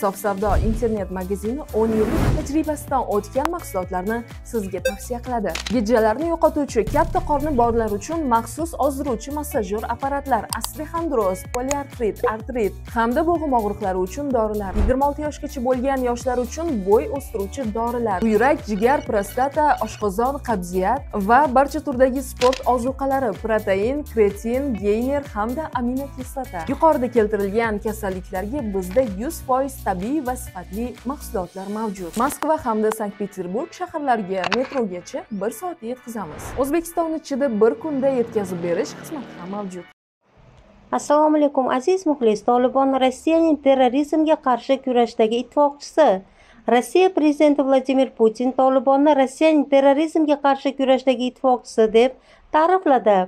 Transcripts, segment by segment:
Sof savdo internet magazini 10 yillik tajribasidan o'tgan mahsulotlarni sizga tavsiya qiladi. Gijjalarni yo'qotuvchi, katta qorni borlar uchun maxsus ozdiruvchi massajyor apparatlar, osteoxondroz, poliartrit, artrit hamda bo'g'im og'riqlari uchun dorilar. 26 yoshgacha bo'lgan yoshlar uchun bo'y o'stiruvchi dorilar, buyrak, jigar, prostata, oshqozon, qabziyat va barcha turdagi sport ozuqalari, protein, kreatin, geyner hamda aminokislota. Yuqorida keltirilgan kasalliklarga bizda 100% tabiiy va sifatli mahsulotlar mavjud. Moskva hamda sankt peterburg shaharlariga metrogacha bir soatda yetkazamiz. O'zbekiston ichida bir kunda yetkazib berish xizmati ham mavjud. Assalomu alaykum aziz muxlis tolibon rossiyaning terrorizmga qarshi kurashdagi ittifoqchisi. Rossiya prezidenti vladimir putin tolibonni rossiyaning terrorizmga qarshi kurashdagi ittifoqchisi deb ta'rifladi.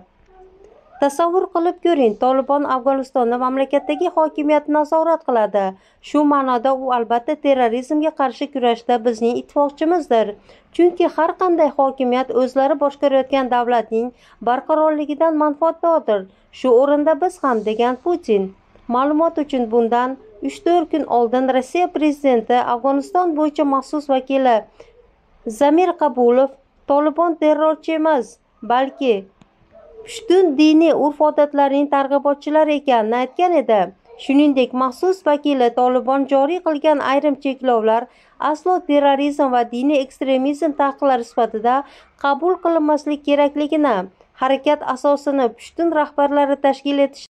Tasavvur qilib ko'ring tolibon afg'onistonda mamlakatdagi hokimiyatni nazorat qiladi. Shu ma'noda u albatta terrorizmga qarshi kurashda bizning ittifoqchimizdir. Chunki har qanday hokimiyat o'zlari boshqarayotgan davlatning barqarorligidan manfaatdordir. Shu o'rinda biz ham degan putin. Ma'lumot uchun bundan uch to'rt kun oldin rossiya prezidenti afg'oniston bo'yicha maxsus vakili zamir qabulov tolibon terrorchi emas balki pushtun diniy urf odatlarining targ'ibotchilari ekanini aytgan edi. Shuningdek maxsus vakili tolibon joriy qilgan ayrim cheklovlar aslo terrorizm va diniy ekstremizm taqiqlari sifatida qabul qilinmasligi kerakligini harakat asosini pushtun rahbarlari tashkil etishi